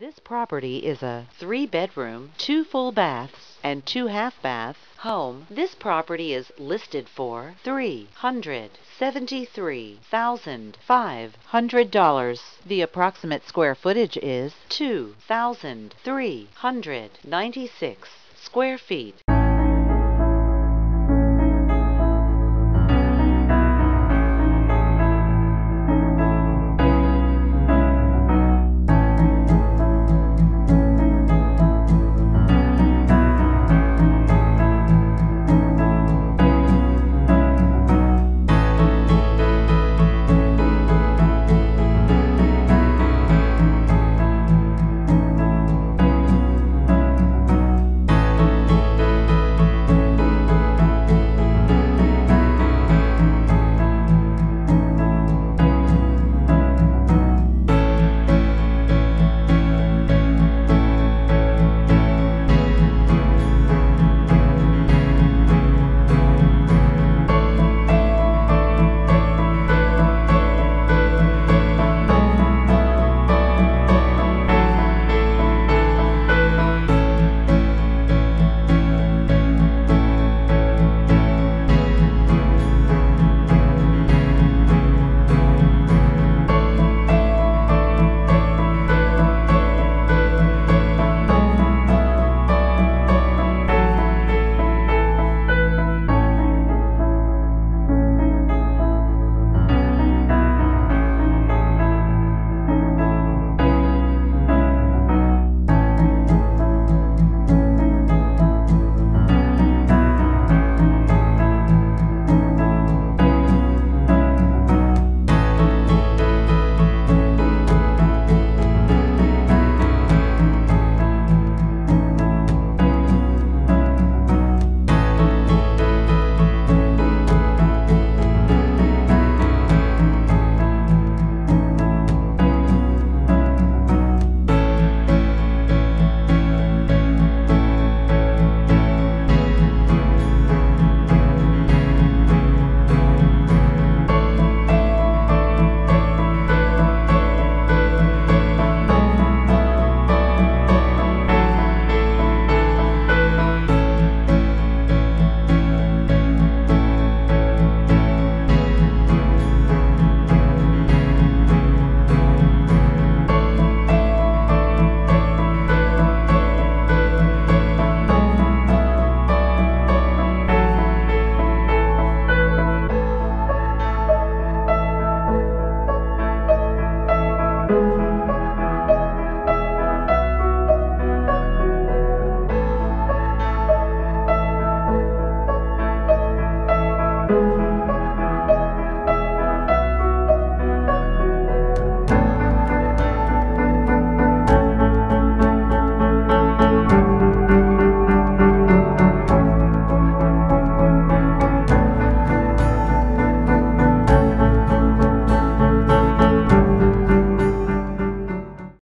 This property is a three bedroom, two full baths, and two half bath home. This property is listed for $373,500. The approximate square footage is 2,396 square feet.